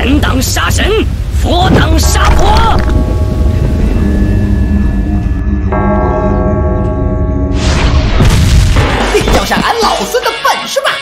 神挡杀神，佛挡杀佛。你交下俺老孙的本事吧！